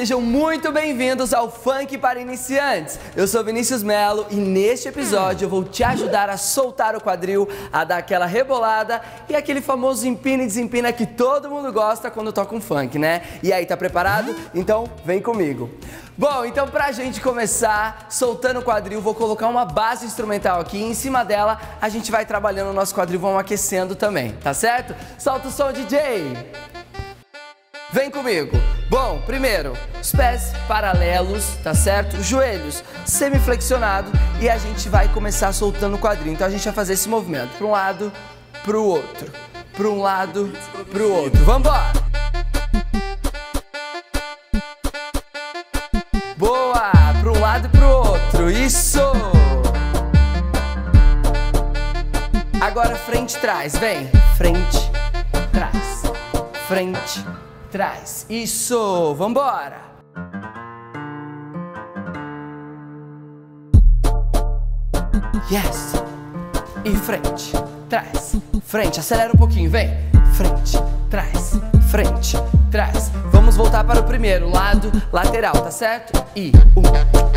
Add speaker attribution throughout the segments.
Speaker 1: sejam muito bem-vindos ao Funk para Iniciantes. Eu sou Vinícius Melo e neste episódio eu vou te ajudar a soltar o quadril, a dar aquela rebolada e aquele famoso empina e desempina que todo mundo gosta quando toca um funk, né? E aí, tá preparado? Então, vem comigo. Bom, então pra gente começar soltando o quadril, vou colocar uma base instrumental aqui e em cima dela a gente vai trabalhando o nosso quadril, vamos aquecendo também, tá certo? Solta o som, DJ! Vem comigo. Bom, primeiro, os pés paralelos, tá certo? Os joelhos semiflexionados e a gente vai começar soltando o quadril. Então a gente vai fazer esse movimento para um lado, para o outro, para um lado, para o outro. Vamos embora. Boa, para um lado e para o outro. Isso. Agora frente trás, vem. Frente, trás. Frente, trás. Isso, vambora. Yes. E frente, trás, frente. Acelera um pouquinho, vem. Frente, trás, frente, trás. Vamos voltar para o primeiro lado, lateral, tá certo? E um,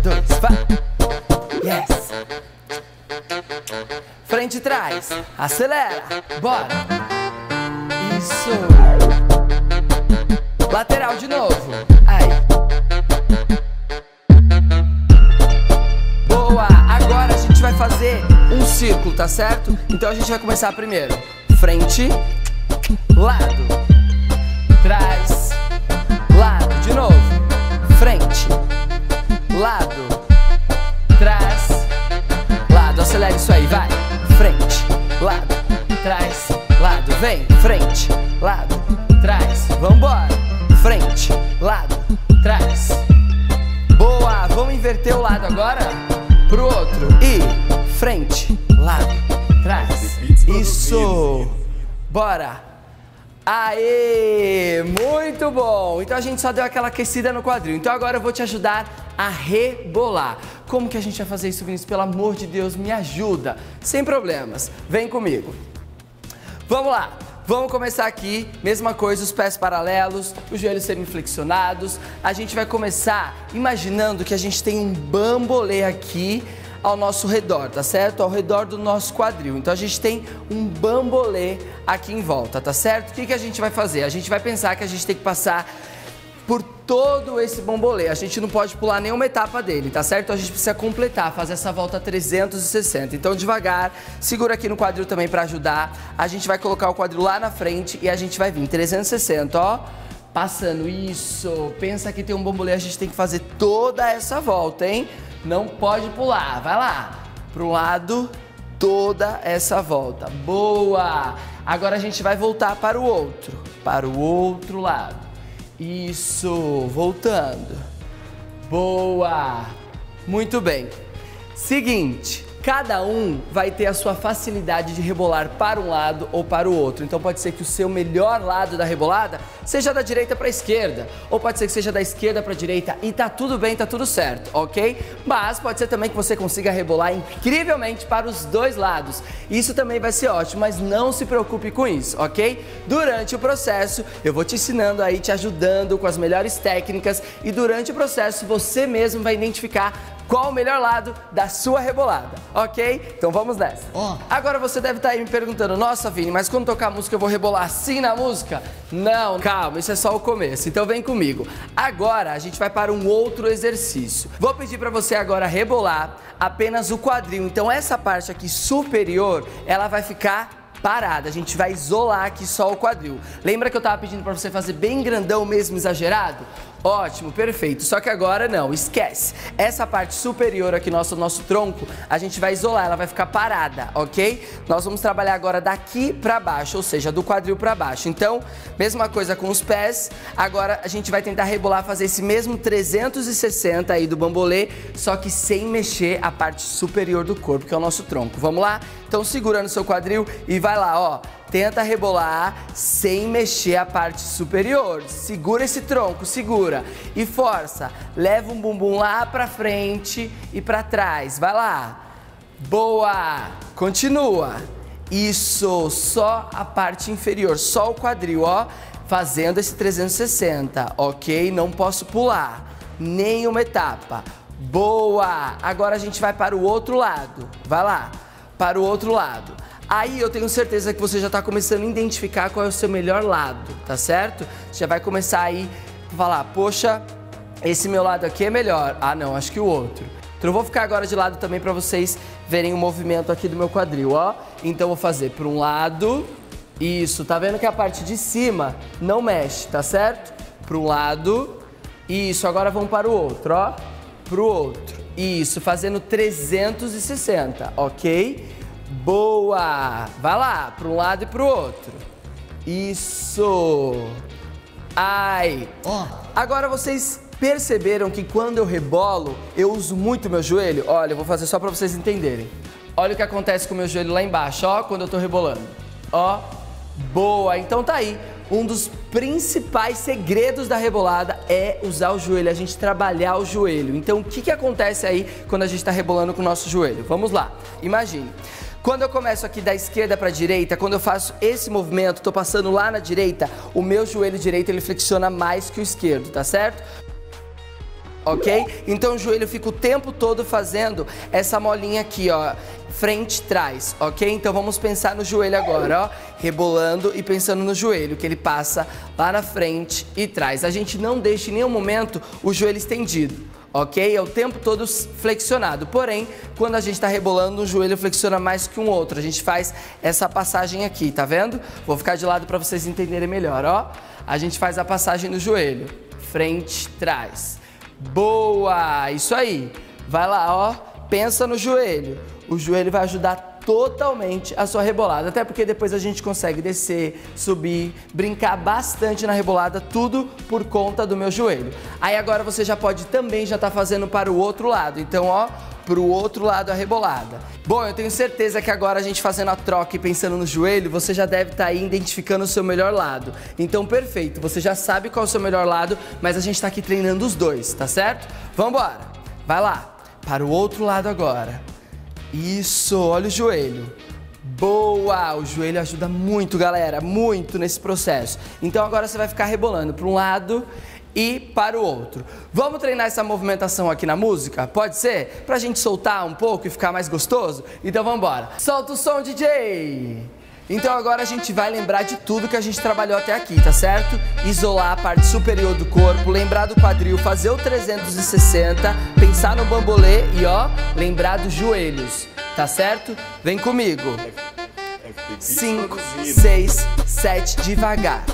Speaker 1: dois, vai. Yes. Frente, trás. Acelera. Bora. Isso. Lateral de novo. Aí. Boa. Agora a gente vai fazer um círculo, tá certo? Então a gente vai começar primeiro. Frente, gente só deu aquela aquecida no quadril. Então agora eu vou te ajudar a rebolar. Como que a gente vai fazer isso, Vinícius? Pelo amor de Deus, me ajuda. Sem problemas. Vem comigo. Vamos lá. Vamos começar aqui, mesma coisa, os pés paralelos, os joelhos semiflexionados. A gente vai começar imaginando que a gente tem um bambolê aqui ao nosso redor, tá certo? Ao redor do nosso quadril. Então a gente tem um bambolê aqui em volta, tá certo? O que, que a gente vai fazer? A gente vai pensar que a gente tem que passar por todo esse bambolê. A gente não pode pular nenhuma etapa dele, tá certo? A gente precisa completar, fazer essa volta 360. Então, devagar, segura aqui no quadril também para ajudar. A gente vai colocar o quadril lá na frente e a gente vai vir 360, ó. Passando isso. Pensa que tem um bambolê, a gente tem que fazer toda essa volta, hein? Não pode pular. Vai lá. Pro lado, toda essa volta. Boa! Agora a gente vai voltar para o outro, para o outro lado. Isso, voltando. Boa! Muito bem. Seguinte, cada um vai ter a sua facilidade de rebolar para um lado ou para o outro. Então pode ser que o seu melhor lado da rebolada seja da direita para a esquerda, ou pode ser que seja da esquerda para a direita e tá tudo bem, tá tudo certo, ok? Mas pode ser também que você consiga rebolar incrivelmente para os dois lados. Isso também vai ser ótimo, mas não se preocupe com isso, ok? Durante o processo, eu vou te ensinando aí, te ajudando com as melhores técnicas e durante o processo você mesmo vai identificar qual o melhor lado da sua rebolada, ok? Então vamos nessa.
Speaker 2: Ó.
Speaker 1: Agora você deve estar aí me perguntando, nossa Vini, mas quando tocar a música eu vou rebolar assim na música? Não, calma, isso é só o começo, então vem comigo. Agora a gente vai para um outro exercício. Vou pedir para você agora rebolar apenas o quadril, então essa parte aqui superior, ela vai ficar parada. A gente vai isolar aqui só o quadril. Lembra que eu tava pedindo para você fazer bem grandão mesmo, exagerado? Ótimo, perfeito. Só que agora não, esquece. Essa parte superior aqui, nosso, nosso tronco, a gente vai isolar, ela vai ficar parada, ok? Nós vamos trabalhar agora daqui pra baixo, ou seja, do quadril pra baixo. Então, mesma coisa com os pés. Agora a gente vai tentar rebolar, fazer esse mesmo 360 aí do bambolê, só que sem mexer a parte superior do corpo, que é o nosso tronco. Vamos lá? Então segura no seu quadril e vai lá, ó. Tenta rebolar sem mexer a parte superior. Segura esse tronco, segura. E força. Leva um bumbum lá pra frente e pra trás. Vai lá. Boa. Continua. Isso, só a parte inferior, só o quadril, ó, fazendo esse 360, ok? Não posso pular, nenhuma etapa. Boa! Agora a gente vai para o outro lado, vai lá, para o outro lado. Aí eu tenho certeza que você já está começando a identificar qual é o seu melhor lado, tá certo? Você já vai começar aí a falar, poxa, esse meu lado aqui é melhor. Ah não, acho que o outro. Então eu vou ficar agora de lado também para vocês verem o movimento aqui do meu quadril, ó. Então eu vou fazer para um lado, isso, tá vendo que a parte de cima não mexe, tá certo? Para um lado, isso, agora vamos para o outro, ó. Para o outro, isso, fazendo 360, ok? Boa! Vai lá, para um lado e para o outro. Isso! Ai! Agora vocês perceberam que quando eu rebolo, eu uso muito meu joelho? Olha, eu vou fazer só para vocês entenderem. Olha o que acontece com o meu joelho lá embaixo, ó, quando eu tô rebolando. Ó, boa! Então tá aí. Um dos principais segredos da rebolada é usar o joelho, a gente trabalhar o joelho. Então, o que, que acontece aí quando a gente está rebolando com o nosso joelho? Vamos lá. Imagine. Quando eu começo aqui da esquerda para a direita, quando eu faço esse movimento, estou passando lá na direita, o meu joelho direito ele flexiona mais que o esquerdo, tá certo? ok? Então o joelho fica o tempo todo fazendo essa molinha aqui, ó, frente trás, ok? Então vamos pensar no joelho agora, ó, rebolando e pensando no joelho, que ele passa lá na frente e trás. A gente não deixa em nenhum momento o joelho estendido ok? É o tempo todo flexionado. Porém, quando a gente está rebolando, um joelho flexiona mais que um outro. A gente faz essa passagem aqui, tá vendo? Vou ficar de lado para vocês entenderem melhor, ó. A gente faz a passagem no joelho, frente, trás. Boa! Isso aí. Vai lá, ó. Pensa no joelho. O joelho vai ajudar totalmente a sua rebolada, até porque depois a gente consegue descer, subir, brincar bastante na rebolada, tudo por conta do meu joelho. Aí agora você já pode também já estar tá fazendo para o outro lado, então ó, para o outro lado a rebolada. Bom, eu tenho certeza que agora a gente fazendo a troca e pensando no joelho, você já deve estar tá aí identificando o seu melhor lado. Então, perfeito, você já sabe qual é o seu melhor lado, mas a gente está aqui treinando os dois, tá certo? Vamos embora, vai lá, para o outro lado agora. Isso, olha o joelho. Boa! O joelho ajuda muito, galera, muito nesse processo. Então agora você vai ficar rebolando para um lado e para o outro. Vamos treinar essa movimentação aqui na música? Pode ser? Pra gente soltar um pouco e ficar mais gostoso? Então vamos embora. Solta o som, DJ! Então agora a gente vai lembrar de tudo que a gente trabalhou até aqui, tá certo? Isolar a parte superior do corpo, lembrar do quadril, fazer o 360, pensar no bambolê e ó, lembrar dos joelhos, tá certo? Vem comigo. 5, 6, 7, devagar.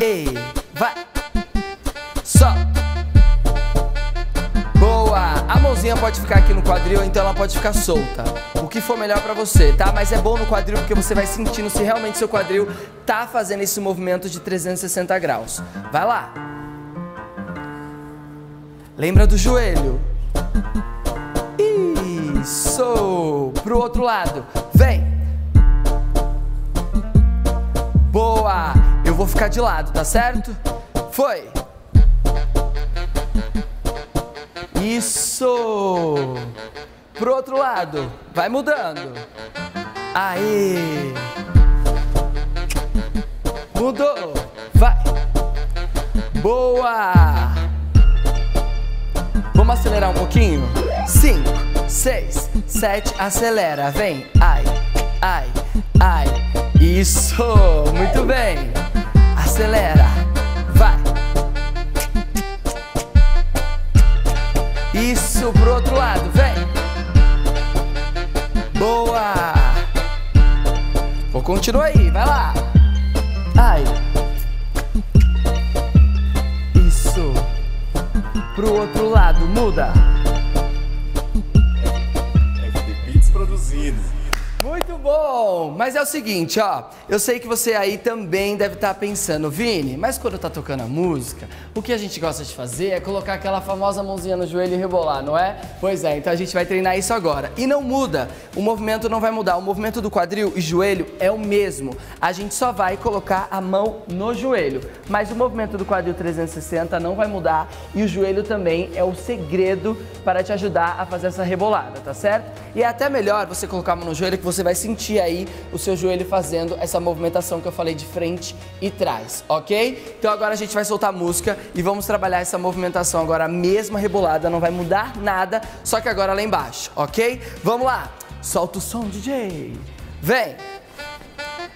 Speaker 1: E vai. Mãozinha pode ficar aqui no quadril, então ela pode ficar solta o que for melhor para você, tá? Mas é bom no quadril porque você vai sentindo se realmente seu quadril tá fazendo esse movimento de 360 graus. Vai lá. Lembra do joelho. Isso. Pro outro lado. Vem. Boa. Eu vou ficar de lado, tá certo? Foi. Isso. Pro outro lado, vai mudando. Aí. Mudou. Vai. Boa. Vamos acelerar um pouquinho? Cinco, seis, sete, acelera. Vem. Ai, ai, ai. Isso. Muito bem. Acelera. Isso pro outro lado. Vem. Boa! Vou continuar aí, vai lá. Ai. Isso. Pro outro lado, muda.
Speaker 2: FD Beats produzindo.
Speaker 1: Muito bom! Bom, mas é o seguinte, ó. Eu sei que você aí também deve estar pensando, Vini, mas quando tá tocando a música, o que a gente gosta de fazer é colocar aquela famosa mãozinha no joelho e rebolar, não é? Pois é, então a gente vai treinar isso agora. E não muda, o movimento não vai mudar. O movimento do quadril e joelho é o mesmo. A gente só vai colocar a mão no joelho. Mas o movimento do quadril 360 não vai mudar e o joelho também é o segredo para te ajudar a fazer essa rebolada, tá certo? E é até melhor você colocar a mão no joelho que você vai sentir aí o seu joelho fazendo essa movimentação que eu falei de frente e trás, ok? Então agora a gente vai soltar a música e vamos trabalhar essa movimentação agora, a mesma rebolada, não vai mudar nada, só que agora lá embaixo, ok? Vamos lá, solta o som, DJ. Vem!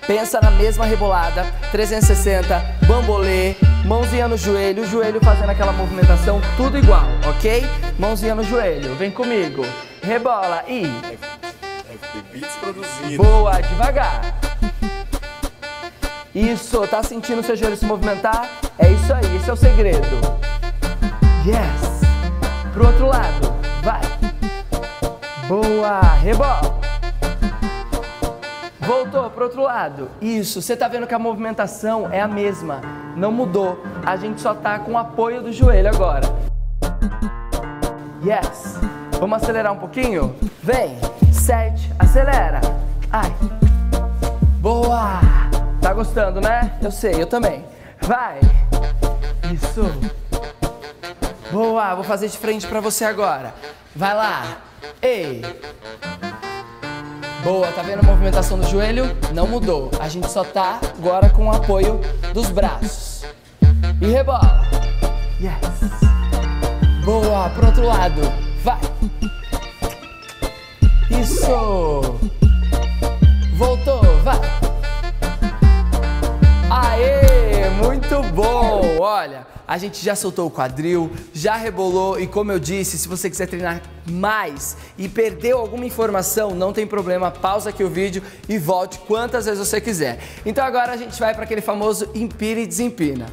Speaker 1: Pensa na mesma rebolada, 360, bambolê, mãozinha no joelho, joelho fazendo aquela movimentação, tudo igual, ok? Mãozinha no joelho, vem comigo, rebola e... Boa, devagar. Isso, tá sentindo o seu joelho se movimentar? É isso aí, esse é o segredo. Yes. Pro outro lado, vai. Boa, rebola. Voltou pro outro lado. Isso, você tá vendo que a movimentação é a mesma, não mudou. A gente só tá com o apoio do joelho agora. Yes. Vamos acelerar um pouquinho? Vem. Sete. Acelera. Ai. Boa. Tá gostando, né? Eu sei, eu também. Vai. Isso. Boa. Vou fazer de frente pra você agora. Vai lá. Ei. Boa, tá vendo a movimentação do joelho? Não mudou. A gente só tá agora com o apoio dos braços. E rebola. Yes. Boa, pro outro lado. Vai. Isso. Voltou, vai. Aê, muito bom. Olha, a gente já soltou o quadril, já rebolou e como eu disse, se você quiser treinar mais e perdeu alguma informação, não tem problema, pausa aqui o vídeo e volte quantas vezes você quiser. Então agora a gente vai para aquele famoso empina e desempina.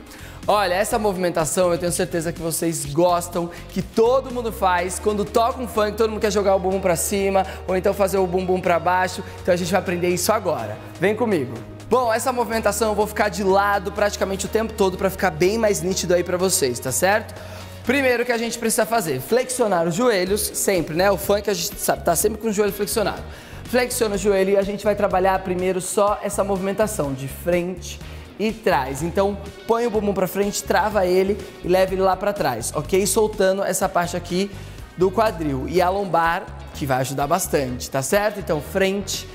Speaker 1: Olha, essa movimentação eu tenho certeza que vocês gostam, que todo mundo faz. Quando toca um funk, todo mundo quer jogar o bumbum pra cima, ou então fazer o bumbum pra baixo. Então a gente vai aprender isso agora. Vem comigo. Bom, essa movimentação eu vou ficar de lado praticamente o tempo todo para ficar bem mais nítido aí para vocês, tá certo? Primeiro que a gente precisa fazer, flexionar os joelhos, sempre, né? O funk a gente sabe, tá sempre com o joelho flexionado. Flexiona o joelho e a gente vai trabalhar primeiro só essa movimentação de frente e trás. Então, põe o bumbum para frente, trava ele e leva ele lá para trás, ok? Soltando essa parte aqui do quadril e a lombar, que vai ajudar bastante, tá certo? Então, frente,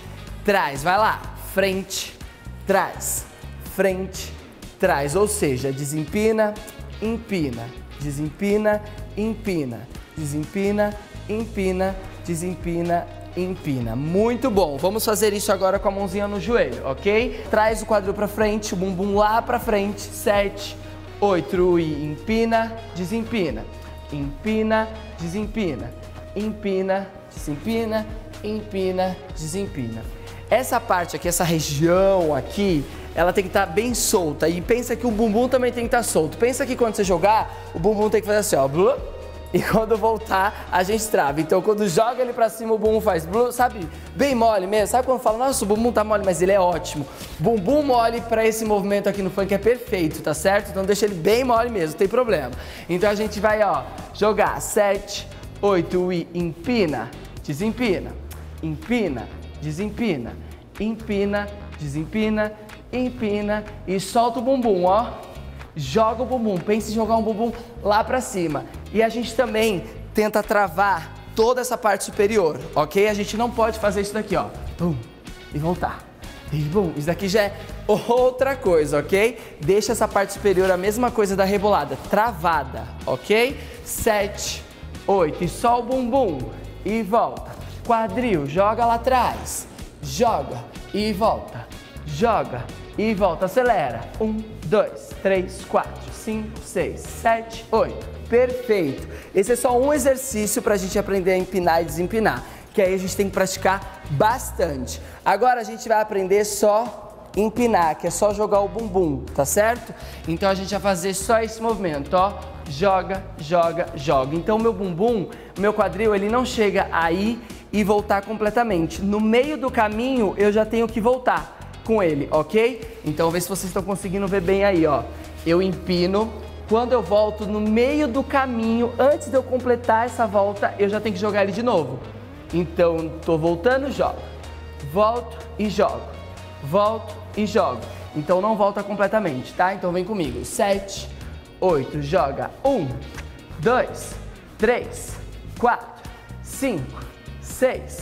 Speaker 1: trás, vai lá, frente, trás, frente, trás, ou seja, desempina, empina, desempina, empina, desempina, empina, desempina, empina. Muito bom. Vamos fazer isso agora com a mãozinha no joelho, ok? Traz o quadril para frente, o bumbum lá para frente. Sete, oito e empina, desempina. Empina, desempina. Empina, desempina, empina, desempina. Essa parte aqui, essa região aqui, ela tem que estar tá bem solta. E pensa que o bumbum também tem que estar tá solto. Pensa que quando você jogar, o bumbum tem que fazer assim, ó. E quando voltar, a gente trava. Então, quando joga ele pra cima, o bumbum faz blue, sabe? Bem mole mesmo. Sabe quando fala, nossa, o bumbum tá mole, mas ele é ótimo. Bumbum mole pra esse movimento aqui no funk é perfeito, tá certo? Então, deixa ele bem mole mesmo, não tem problema. Então, a gente vai, ó, jogar 7, 8 e empina, desempina, empina, desempina, empina, desempina, empina e solta o bumbum, ó joga o bumbum, pense em jogar um bumbum lá pra cima. E a gente também tenta travar toda essa parte superior, ok? A gente não pode fazer isso daqui, ó. Pum, e voltar. E bum, isso daqui já é outra coisa, ok? Deixa essa parte superior a mesma coisa da rebolada, travada, ok? Sete, oito, e só o bumbum, e volta. Quadril, joga lá atrás, joga, e volta, joga, e volta, acelera. Um, dois, três, quatro, cinco, seis, sete, oito. Perfeito. Esse é só um exercício para a gente aprender a empinar e desempinar, que aí a gente tem que praticar bastante. Agora a gente vai aprender só empinar, que é só jogar o bumbum, tá certo? Então a gente vai fazer só esse movimento, ó. Joga, joga, joga. Então meu bumbum, meu quadril, ele não chega aí e voltar completamente. No meio do caminho, eu já tenho que voltar com ele, ok? Então, vê se vocês estão conseguindo ver bem aí, ó. Eu empino, quando eu volto no meio do caminho, antes de eu completar essa volta, eu já tenho que jogar ele de novo. Então, tô voltando, jogo. Volto e jogo. Volto e jogo. Então, não volta completamente, tá? Então, vem comigo. Sete, oito, joga. Um, dois, três, quatro, cinco, seis,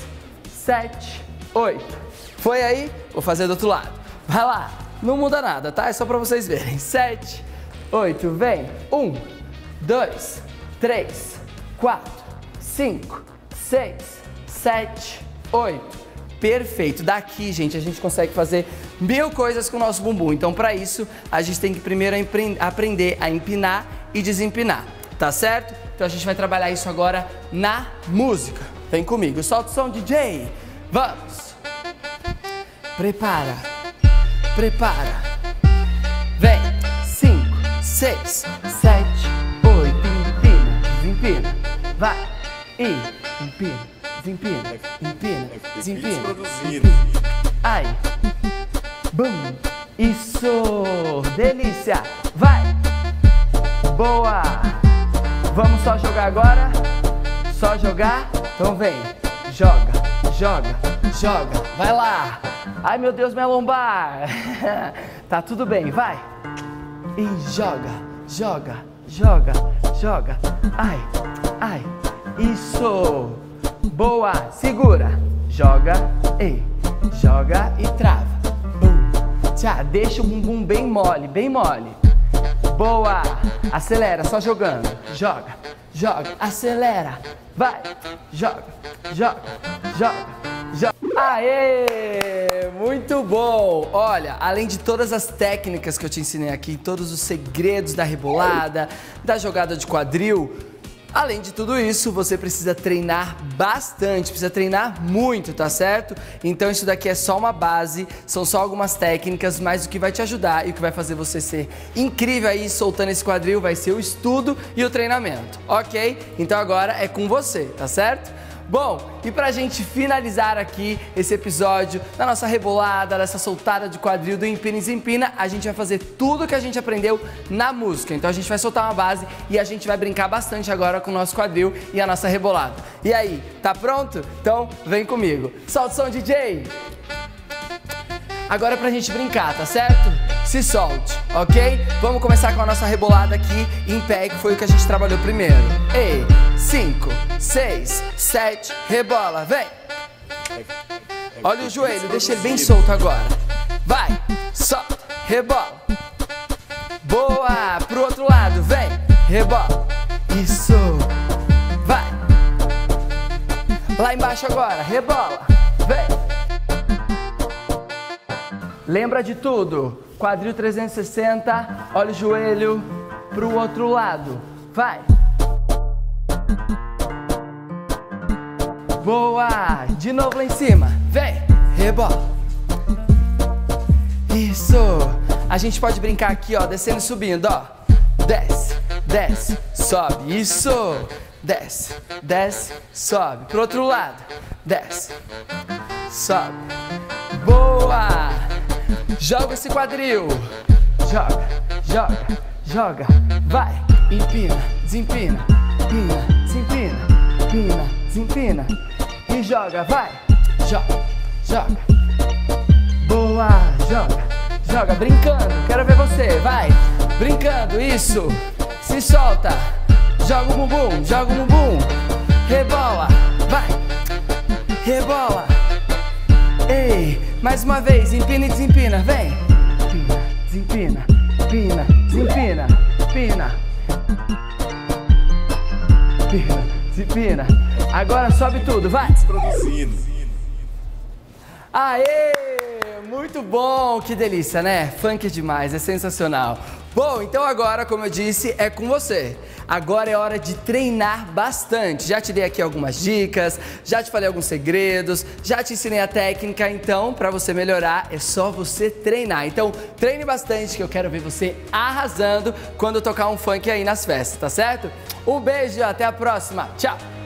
Speaker 1: sete, oito. Foi aí? Vou fazer do outro lado. Vai lá. Não muda nada, tá? É só pra vocês verem. Sete, oito, vem. Um, dois, três, quatro, cinco, seis, sete, oito. Perfeito. Daqui, gente, a gente consegue fazer mil coisas com o nosso bumbum. Então, para isso, a gente tem que primeiro aprender a empinar e desempinar, tá certo? Então, a gente vai trabalhar isso agora na música. Vem comigo. Solta o som, DJ. Vamos. Prepara. Prepara. Vem. Cinco, seis, sete, oito. Empina, desempina. Vai. E empina desempina, empina, desempina. Ai, bum, isso, delícia, vai, boa. Vamos só jogar agora, só jogar, então vem, joga, joga, joga, vai lá. Ai meu Deus, minha lombar. tá tudo bem, vai. E joga, joga, joga, joga. Ai, ai, isso. Boa, segura. Joga e joga e trava. Bum. Tchá, deixa o bumbum bem mole, bem mole. Boa. Acelera, só jogando. Joga, joga, acelera. Vai. Joga, joga, joga, joga. Aê! Muito bom! Olha, além de todas as técnicas que eu te ensinei aqui, todos os segredos da rebolada, da jogada de quadril, Além de tudo isso, você precisa treinar bastante, precisa treinar muito, tá certo? Então isso daqui é só uma base, são só algumas técnicas, mas o que vai te ajudar e o que vai fazer você ser incrível aí soltando esse quadril vai ser o estudo e o treinamento, ok? Então agora é com você, tá certo? Bom, e pra gente finalizar aqui esse episódio da nossa rebolada, dessa soltada de quadril do Empina e Empina, a gente vai fazer tudo que a gente aprendeu na música. Então a gente vai soltar uma base e a gente vai brincar bastante agora com o nosso quadril e a nossa rebolada. E aí, tá pronto? Então vem comigo. Solta o som, DJ! Agora é pra gente brincar, tá certo? Se solte, ok? Vamos começar com a nossa rebolada aqui em pé, que foi o que a gente trabalhou primeiro. E 5, 6, 7, rebola, vem! Olha o joelho, deixa ele bem solto agora. Vai, solta, rebola. Boa, pro outro lado, vem, rebola. Isso, vai. Lá embaixo agora, rebola, Lembra de tudo. Quadril 360, olha o joelho pro outro lado. Vai. Boa! De novo lá em cima. Vem. Rebola. Isso. A gente pode brincar aqui, ó, descendo e subindo, ó. Desce, desce, sobe. Isso. Desce, desce, sobe. Pro outro lado. Desce, sobe. Boa! Joga esse quadril. Joga, joga, joga. Vai. Empina, desempina. Empina, desempina. Empina, desempina. E joga, vai. Joga, joga. Boa, joga, joga. Brincando, quero ver você. Vai. Brincando, isso. Se solta. Joga o bumbum, joga o bumbum. Rebola, vai. Rebola. Ei. Mais uma vez, empina e desempina, vem. Empina, desempina, empina, desempina, empina. Empina, desempina. Agora sobe tudo, vai. Produzindo. Aê! Muito bom, que delícia, né? Funk é demais, é sensacional. Bom, então agora, como eu disse, é com você. Agora é hora de treinar bastante. Já te dei aqui algumas dicas, já te falei alguns segredos, já te ensinei a técnica, então para você melhorar é só você treinar. Então treine bastante que eu quero ver você arrasando quando tocar um funk aí nas festas, tá certo? Um beijo, até a próxima. Tchau.